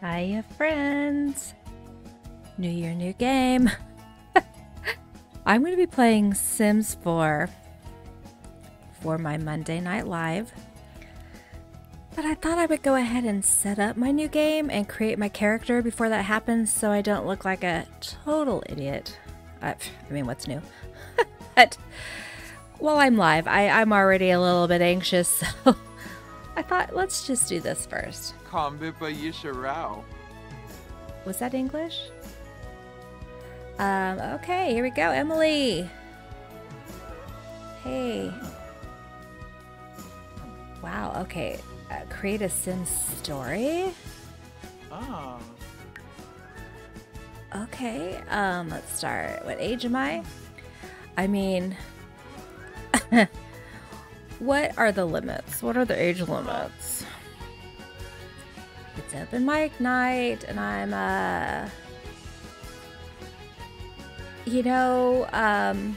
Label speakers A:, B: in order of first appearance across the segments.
A: Hiya, friends. New year, new game. I'm going to be playing Sims 4 for my Monday Night Live. But I thought I would go ahead and set up my new game and create my character before that happens so I don't look like a total idiot. I, I mean, what's new? but while I'm live, I, I'm already a little bit anxious, so I thought let's just do this first.
B: Kambipa Yisharao.
A: Was that English? Um, okay, here we go. Emily. Hey. Wow, okay. Uh, create a sim story.
B: Ah.
A: Okay, um, let's start. What age am I? I mean, what are the limits? What are the age limits? It's open mic night, and I'm, uh, you know, um,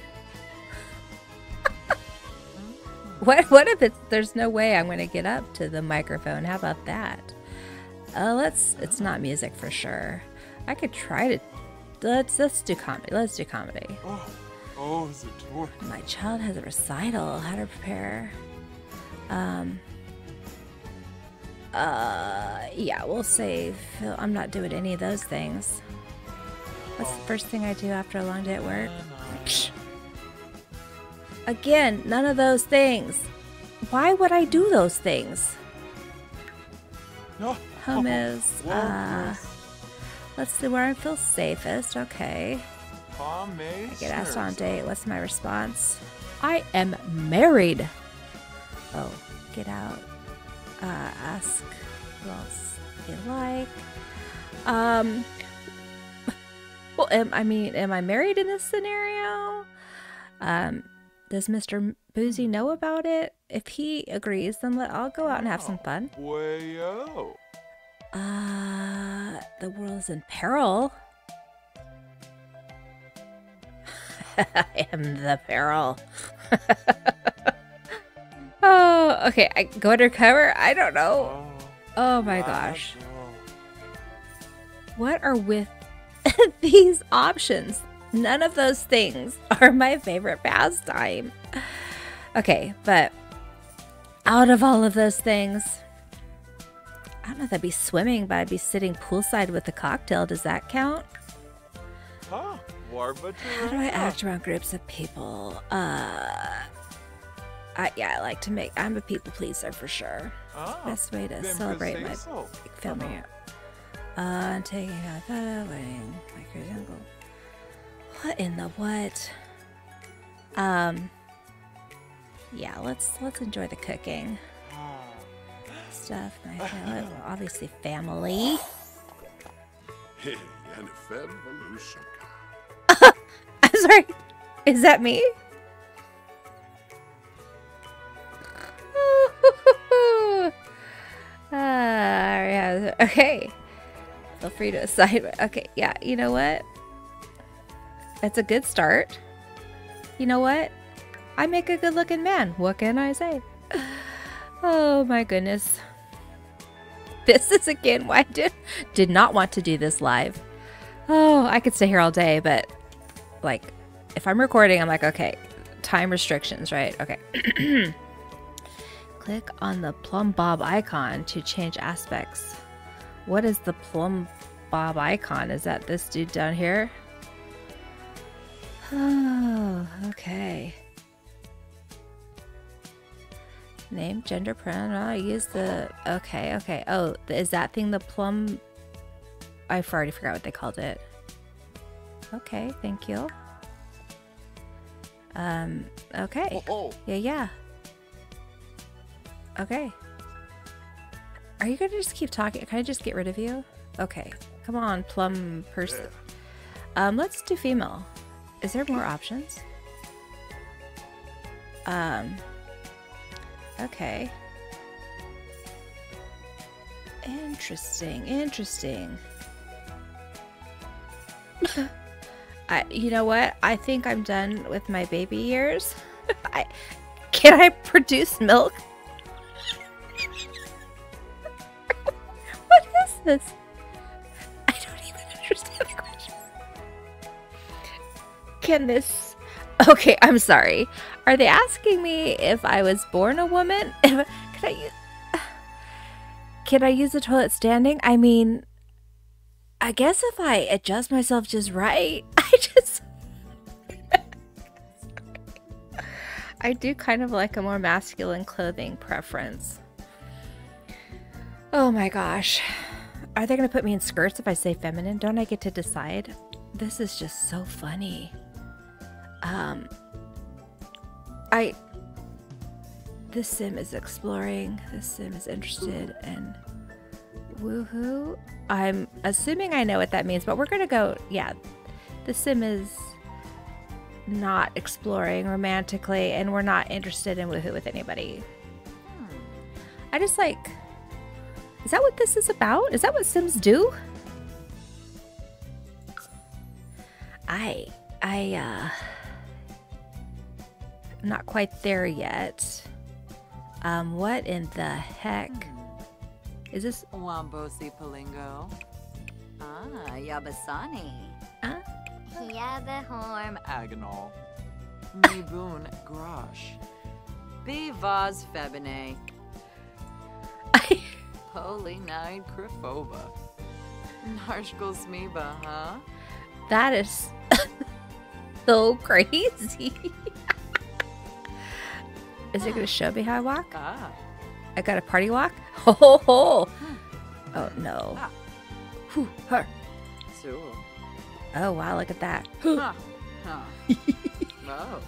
A: what, what if it's, there's no way I'm going to get up to the microphone? How about that? Uh, let's, it's not music for sure. I could try to, let's, let's do comedy. Let's do comedy.
B: Oh. Oh, Zator.
A: My child has a recital. How to prepare. Um. Uh, yeah, we'll Phil, I'm not doing any of those things. What's the first thing I do after a long day at work? Psh. Again, none of those things. Why would I do those things?
B: No.
A: Is, uh, let's see where I feel safest. Okay.
B: Kame
A: I get asked on a date. What's my response? I am married. Oh, get out. Uh, ask who else you like. Um. Well, am, I mean, am I married in this scenario? Um, does Mr. Boozy know about it? If he agrees, then let, I'll go out and have some fun.
B: Wayo.
A: Uh, the world is in peril. I am the peril. oh, okay. I go undercover. I don't know.
B: Oh,
A: my gosh. What are with these options? None of those things are my favorite pastime. Okay, but out of all of those things, I don't know if I'd be swimming, but I'd be sitting poolside with a cocktail. Does that count?
B: Warba
A: How do I act around groups of people? Uh, I, yeah, I like to make. I'm a people pleaser for sure.
B: Ah,
A: Best way to celebrate my
B: so.
A: family. Uh, taking out the wedding, my crazy uncle. What in the what? Um. Yeah, let's let's enjoy the cooking
B: Ah.
A: stuff. My family, obviously family.
C: Hey, Volushka.
A: Sorry. Is that me? uh, okay. Feel free to aside. Okay, yeah. You know what? It's a good start. You know what? I make a good-looking man. What can I say? Oh my goodness. This is again why I did did not want to do this live. Oh, I could stay here all day, but like if I'm recording, I'm like, okay, time restrictions, right? Okay. Click on the plumbob icon to change aspects. What is the plum bob icon? Is that this dude down here? Oh, okay. Name, gender, pronoun. I use the. Okay, okay. Oh, is that thing the plum? I've already forgot what they called it. Okay, thank you. Um, okay.
C: Oh,
A: Yeah, yeah. Okay. Are you gonna just keep talking? Can I just get rid of you? Okay. Come on, plum person. Um, let's do female. Is there more options? Um. Okay. Interesting. Interesting. I, you know what? I think I'm done with my baby years. I, can I produce milk? what is this? I don't even understand the question. Can this. Okay, I'm sorry. Are they asking me if I was born a woman? Can I use. Can I use the toilet standing? I mean, I guess if I adjust myself just right, I just. I do kind of like a more masculine clothing preference. Oh my gosh. Are they going to put me in skirts if I say feminine? Don't I get to decide? This is just so funny. Um I this sim is exploring. This sim is interested in woohoo. I'm assuming I know what that means, but we're gonna go. Yeah, the sim is not exploring romantically, and we're not interested in woohoo with anybody. I just like. Is that what this is about? Is that what Sims do? I, I, uh, I'm not quite there yet. Um, what in the heck? Is this?
D: Wambosi Palingo.
E: Ah, Yabasani.
A: Huh?
E: Yabahorm.
D: Agonal. Mibun Grosh. Bivaz Febine. Holy Night Krifova. Narshkal Smiba, huh?
A: That is so crazy. is it gonna show me how I walk?
D: Ah.
A: I got a party walk? Ho ho ho! Oh no.
D: Ah.
A: Whew, her.
D: So.
A: Oh wow, look at that.
D: Huh. Huh. oh.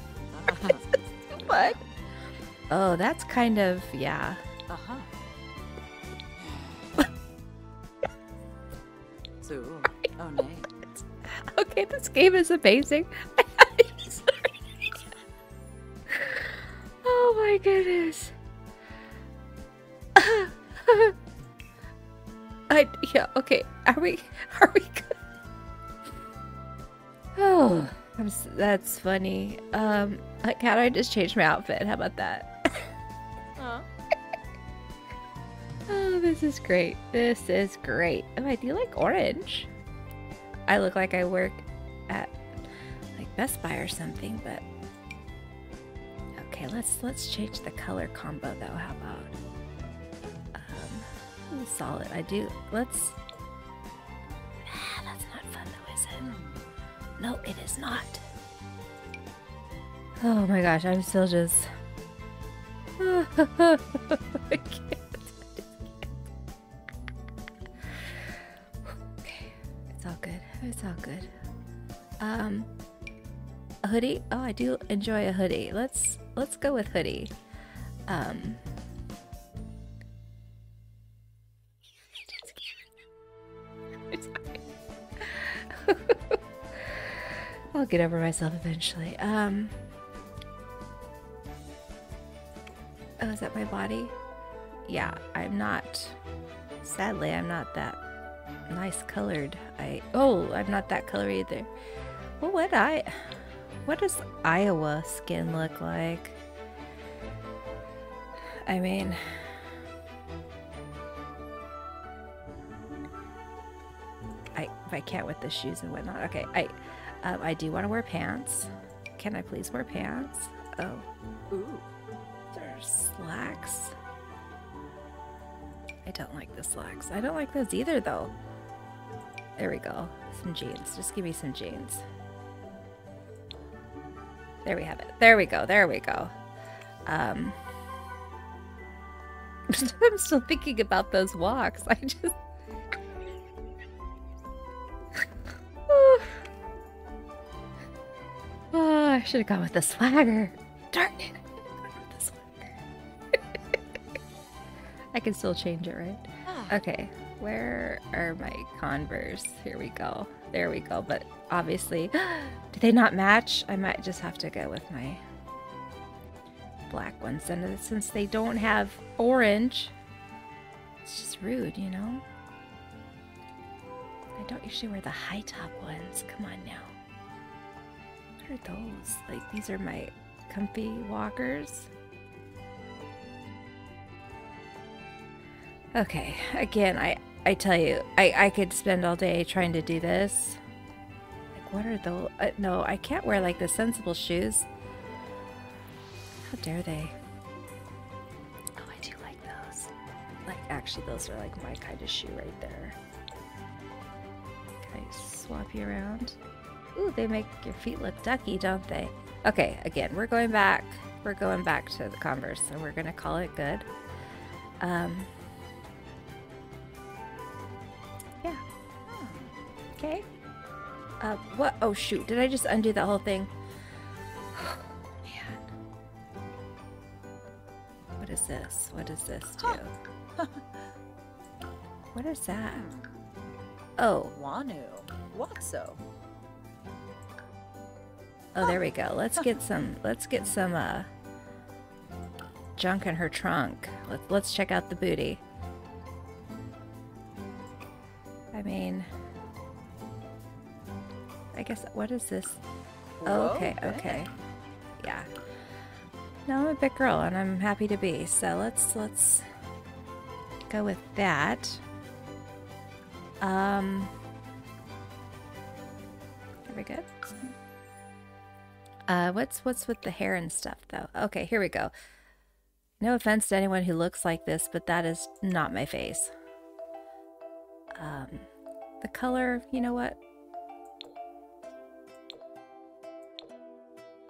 A: What? Oh, that's kind of yeah.
D: Uh-huh. so. Oh, nay.
A: Okay, this game is amazing. oh my goodness. I yeah, okay. Are we are we good? Oh, I'm, that's funny. Um, like, how do I just change my outfit? How about that?
D: Huh?
A: Oh, this is great. This is great. Oh, I do like orange. I look like I work at like Best Buy or something, but okay. Let's let's change the color combo though. How about solid? I do. Let's. Ah, that's not fun though, is it? No, it is not. Oh my gosh, I'm still just. I can't. Okay, it's all good. It's all good. Um, a hoodie. Oh, I do enjoy a hoodie. Let's let's go with hoodie. Um. I'll get over myself eventually. Um. Oh, is that my body? Yeah, I'm not. Sadly, I'm not that nice colored. I oh, I'm not that color either. What I, what does Iowa skin look like? I mean, I I can't with the shoes and whatnot. Okay, I, um, I do want to wear pants. Can I please wear pants? Oh,
D: Ooh.
A: there's slacks. I don't like the slacks. I don't like those either, though. There we go. Some jeans. Just give me some jeans. There we have it. There we go. There we go. Um, I'm still thinking about those walks. I just. Should have gone with the swagger. Darn it. I should've gone with the swagger. I can still change it, right? Ah. Okay, where are my Converse? Here we go. There we go. But obviously, do they not match? I might just have to go with my black ones. And since they don't have orange, it's just rude, you know? I don't usually wear the high top ones. Come on now. What are those? Like, these are my comfy walkers. Okay, again, I I tell you, I I could spend all day trying to do this. Like what are those? Uh, no, I can't wear like the sensible shoes. How dare they? Oh, I do like those. Like, actually, those are like my kind of shoe right there. Can I swap you around? Ooh, they make your feet look ducky, don't they? Okay, again, we're going back. We're going back to the Converse, so we're gonna call it good. Um, yeah. Okay. Uh, what? Oh shoot! Did I just undo that whole thing? Man. What is this? What does this do? what is that? Oh,
D: Wanu. Watso.
A: Oh, there we go. Let's get some. Let's get some. Uh, junk in her trunk. Let's let's check out the booty. I mean, I guess what is this? Oh, okay, okay, yeah. No, I'm a big girl, and I'm happy to be. So let's let's go with that. Um, are we good? Uh, what's what's with the hair and stuff though? Okay, here we go. No offense to anyone who looks like this, but that is not my face. Um, the color, you know what?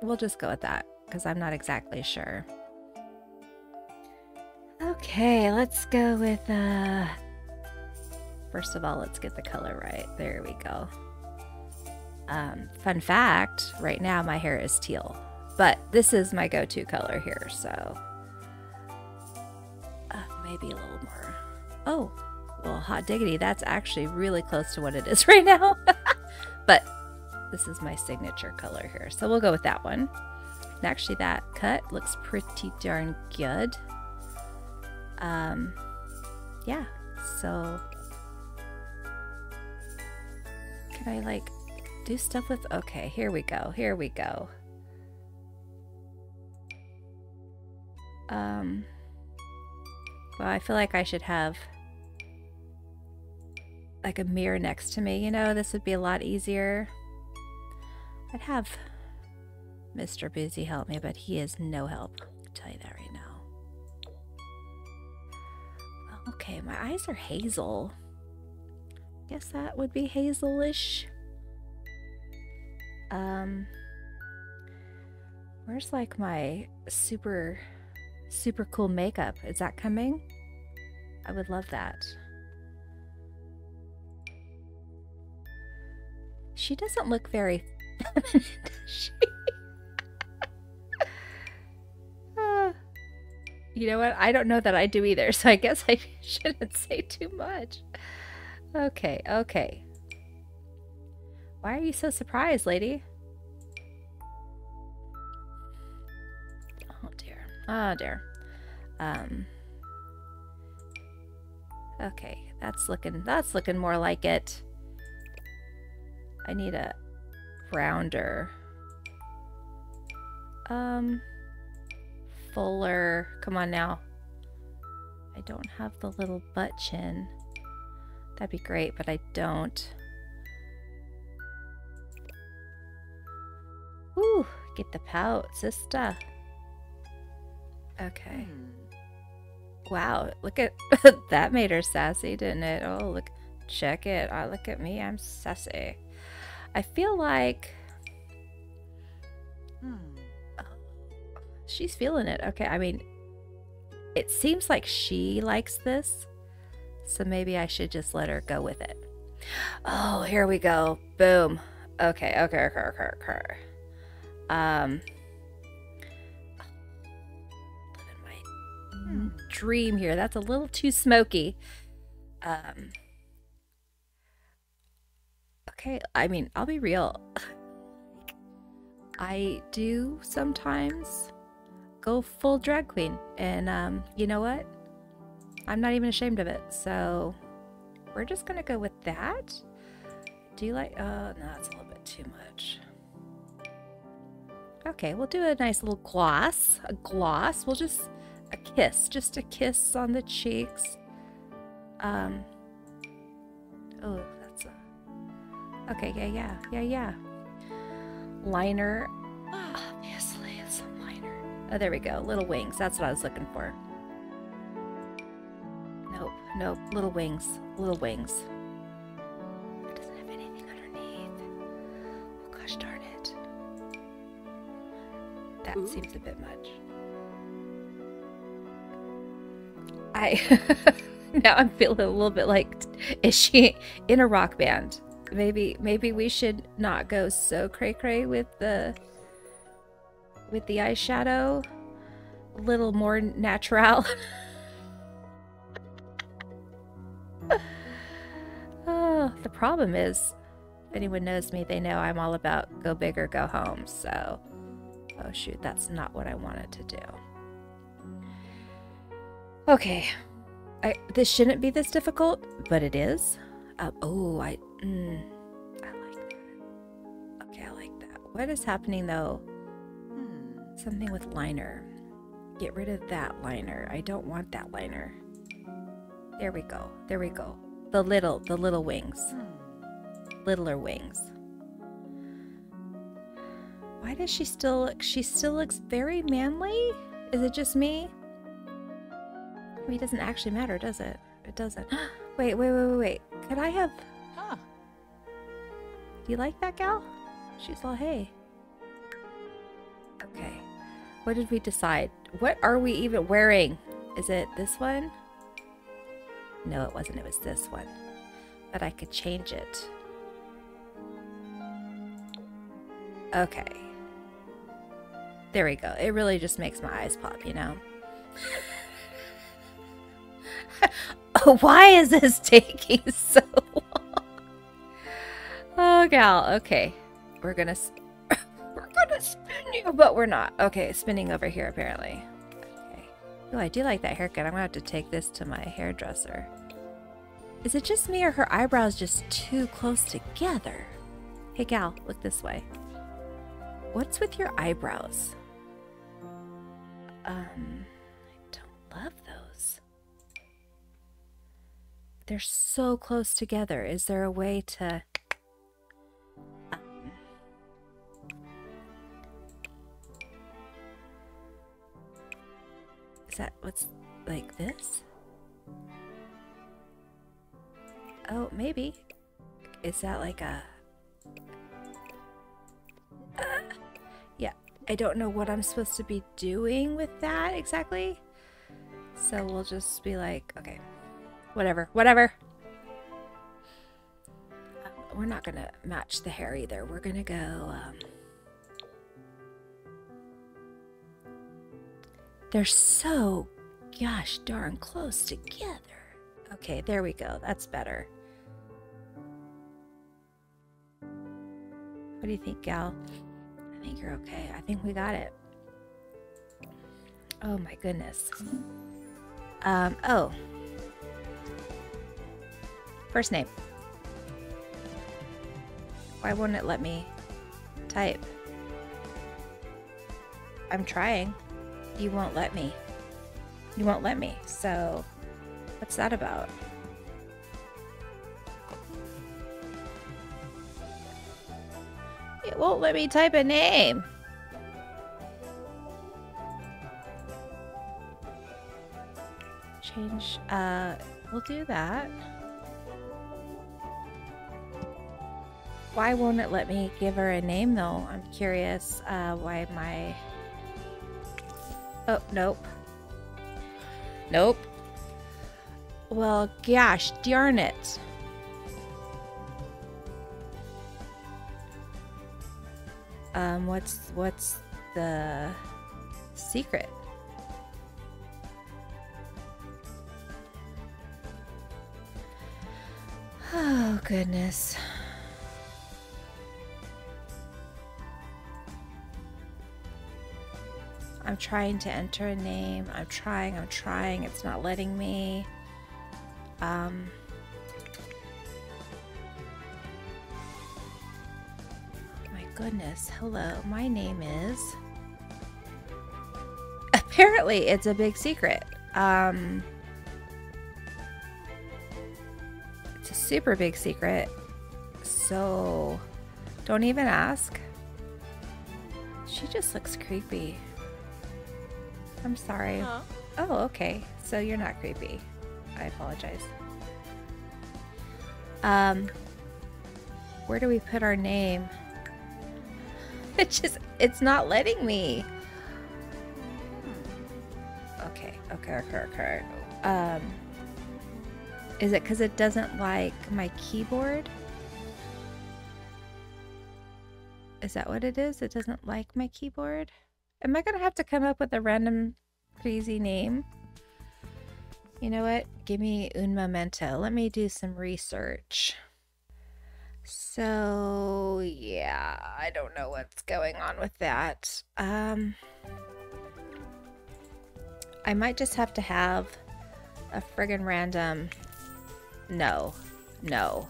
A: We'll just go with that because I'm not exactly sure. Okay, let's go with, uh, first of all, let's get the color right. There we go. Um, fun fact, right now my hair is teal, but this is my go-to color here, so uh, maybe a little more. Oh, well, hot diggity, that's actually really close to what it is right now. but this is my signature color here, so we'll go with that one. And actually, that cut looks pretty darn good. Um, yeah, so can I like do stuff with? Okay, here we go. Here we go. Um, well, I feel like I should have like a mirror next to me. You know, this would be a lot easier. I'd have Mr. Boozy help me, but he is no help. I'll tell you that right now. Okay, my eyes are hazel. Guess that would be hazelish. Um, where's like my super, super cool makeup? Is that coming? I would love that. She doesn't look very feminine, she? You know what? I don't know that I do either, so I guess I shouldn't say too much. Okay, okay. Why are you so surprised, lady? Oh dear. Oh dear. Um Okay, that's looking that's looking more like it. I need a rounder. Um fuller. Come on now. I don't have the little butt chin. That'd be great, but I don't. Get the pout, sister. Okay. Wow, look at that made her sassy, didn't it? Oh, look, check it. Oh, look at me, I'm sassy. I feel like
D: Hmm.
A: she's feeling it. Okay, I mean, it seems like she likes this, so maybe I should just let her go with it. Oh, here we go. Boom. Okay, okay, okay, okay, okay. Um, living my dream here. That's a little too smoky. Um, okay, I mean, I'll be real. I do sometimes go full drag queen, and um, you know what? I'm not even ashamed of it. So we're just gonna go with that. Do you like? Oh no, that's a little bit too much. Okay, we'll do a nice little gloss. A gloss. We'll just a kiss, just a kiss on the cheeks. Um. Oh, that's a. Okay, yeah, yeah, yeah, yeah. liner. Obviously, it's a liner. Oh, there we go. Little wings. That's what I was looking for. Nope, nope. Little wings. Little wings. That
D: Ooh.
A: seems a bit much. I now I'm feeling a little bit like is she in a rock band? Maybe maybe we should not go so cray cray with the with the eyeshadow. A little more natural. oh, the problem is if anyone knows me, they know I'm all about go big or go home. So, oh shoot, that's not what I wanted to do. Okay, I this shouldn't be this difficult, but it is. Uh, oh, I mm, I like that. Okay, I like that. What is happening though?
E: Hmm.
A: Something with liner. Get rid of that liner. I don't want that liner. There we go. There we go. The little, the little wings. Littler wings. Why does she still look? She still looks very manly? Is it just me? I mean, it doesn't actually matter, does it? It doesn't. wait, wait, wait, wait, wait. Could I have.
E: Huh.
A: Do you like that gal? She's all, hey. Okay. What did we decide? What are we even wearing? Is it this one? No, it wasn't. It was this one. But I could change it. Okay. There we go. It really just makes my eyes pop, you know? Why is this taking so long? Oh, gal. Okay. We're gonna... we're gonna spin you, but we're not. Okay, spinning over here, apparently. Okay. Oh, I do like that haircut. I'm gonna have to take this to my hairdresser. Is it just me or her eyebrows just too close together? Hey, gal, look this way. What's with your eyebrows? Um, I don't love those. They're so close together. Is there a way to. Um, is that what's like this? Oh, maybe. Is that like a. I don't know what I'm supposed to be doing with that exactly. So we'll just be like, okay, whatever, whatever. Um, we're not gonna match the hair either. We're gonna go. Um, they're so, gosh darn close together. Okay, there we go. That's better. What do you think, gal? Think you're okay. I think we got it. Oh my goodness. Um, oh. First name. Why won't it let me type? I'm trying. You won't let me. You won't let me. So, what's that about? Won't let me type a name. Change, uh, we'll do that. Why won't it let me give her a name though? I'm curious, uh, why my... Oh, nope. Nope. Well, gosh, darn it. Um, what's what's the secret? Oh goodness. I'm trying to enter a name. I'm trying, I'm trying. It's not letting me. Um goodness. Hello. My name is Apparently, it's a big secret. Um It's a super big secret. So don't even ask. She just looks creepy. I'm sorry.
D: Huh?
A: Oh, okay. So you're not creepy. I apologize. Um, where do we put our name? It just, it's not letting me. Okay, okay, okay, okay. Um, is it because it doesn't like my keyboard? Is that what it is? It doesn't like my keyboard? Am I gonna have to come up with a random crazy name? You know what? Give me un momento. Let me do some research. So, yeah, I don't know what's going on with that. Um I might just have to have a friggin' random no. No.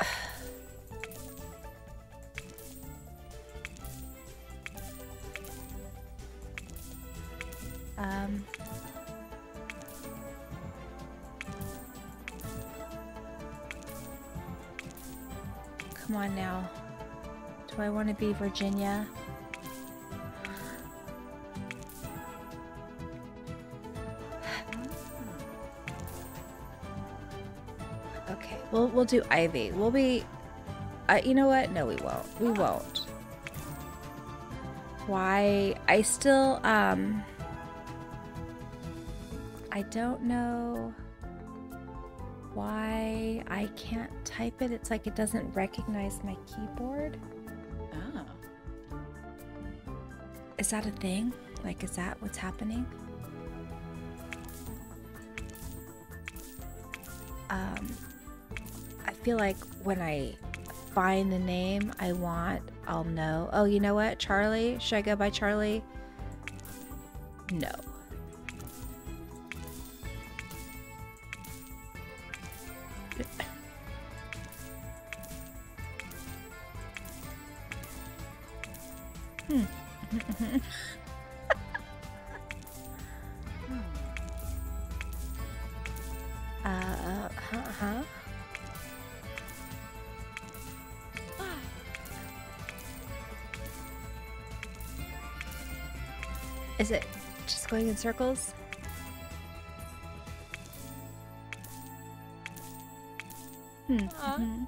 A: um Come on now. Do I want to be Virginia? Okay, we'll we'll do Ivy. We'll be. Uh, you know what? No, we won't. We won't. Why? I still um. I don't know why I can't type it. It's like it doesn't recognize my keyboard.
D: Ah.
A: Is that a thing? Like, is that what's happening? Um, I feel like when I find the name I want, I'll know. Oh, you know what? Charlie? Should I go by Charlie? No. Is it just going in circles? Hmm.
D: Huh?
A: mhm.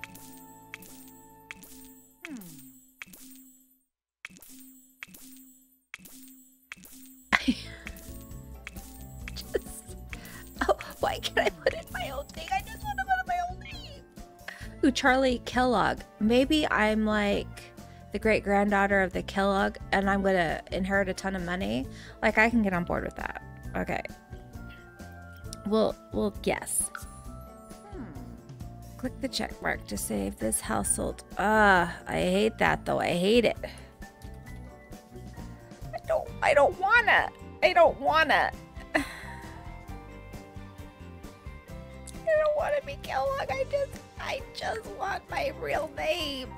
A: Just- oh, why can't I put in my own thing? I just want to put in my own name. Ooh, Charlie Kellogg. Maybe I'm like the great granddaughter of the Kellogg and I'm gonna inherit a ton of money. Like I can get on board with that. Okay. Well, well, yes. Click the check mark to save this household. Ah, I hate that though. I hate it. I don't. I don't wanna. I don't wanna. I don't want to be Kellogg. I just. I just want my real name.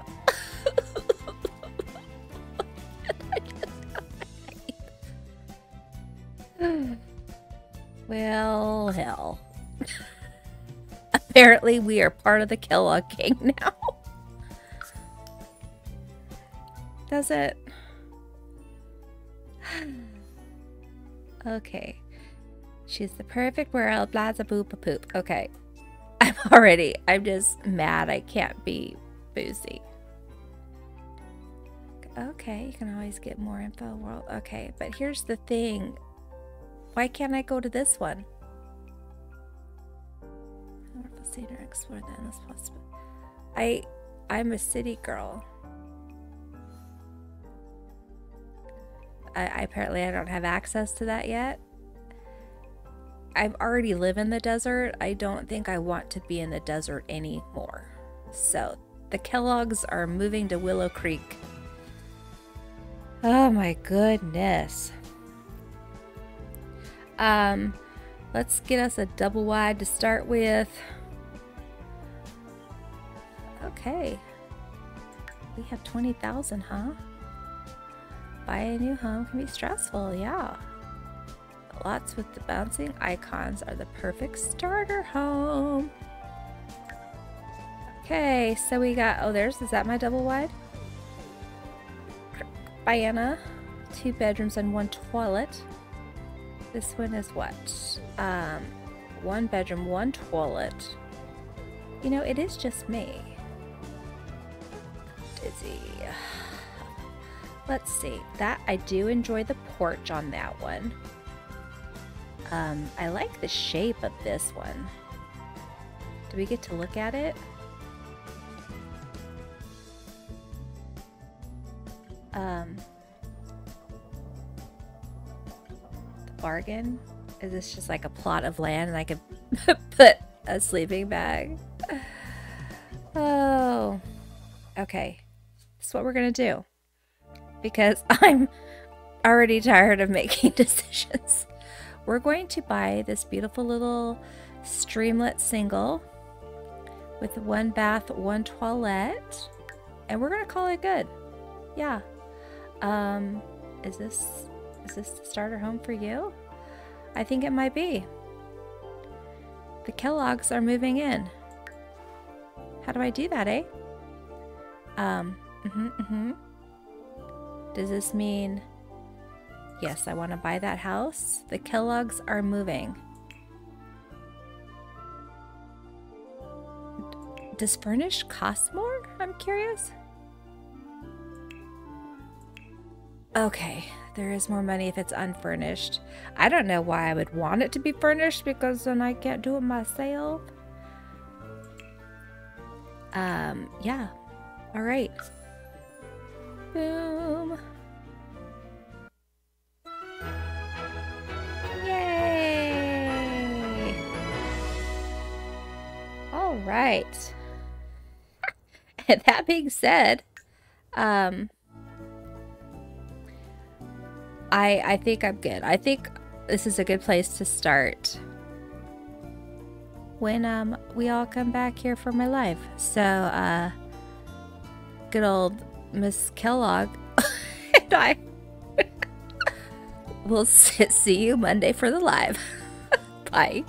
A: Well, hell. Apparently, we are part of the Kellogg King now. Does it? okay. She's the perfect world, blah, boop, a poop. Okay. I'm already, I'm just mad I can't be boozy. Okay, you can always get more info. World. Okay, but here's the thing. Why can't I go to this one? Explore the endless possible. I I'm a city girl. I, I apparently I don't have access to that yet. I've already live in the desert. I don't think I want to be in the desert anymore. So the Kellogg's are moving to Willow Creek. Oh my goodness. Um, let's get us a double wide to start with. Okay. We have 20,000, huh? Buy a new home can be stressful, yeah. Lots with the bouncing icons are the perfect starter home. Okay, so we got, oh, there's, is that my double wide? by Anna. Two bedrooms and one toilet. This one is what? Um, one bedroom, one toilet. You know, it is just me. Dizzy. Let's see. That I do enjoy the porch on that one. Um, I like the shape of this one. Do we get to look at it? Bargain? Is this just like a plot of land and I could put a sleeping bag? Oh, okay. That's what we're gonna do. Because I'm already tired of making decisions. We're going to buy this beautiful little streamlet single with one bath, one toilet, and we're gonna call it good. Yeah. Um, is this is this the starter home for you? I think it might be. The Kellogg's are moving in. How do I do that, eh? Um, mm-hmm, mm-hmm. Does this mean yes, I want to buy that house? The Kellogg's are moving. Does furnish cost more? I'm curious. Okay, there is more money if it's unfurnished. I don't know why I would want it to be furnished because then I can't do it myself. Um, yeah. All right. Boom. Yay! All right. and that being said, um, I I think I'm good. I think this is a good place to start when um we all come back here for my live. So uh good old Miss Kellogg and I will see you Monday for the live. Bye.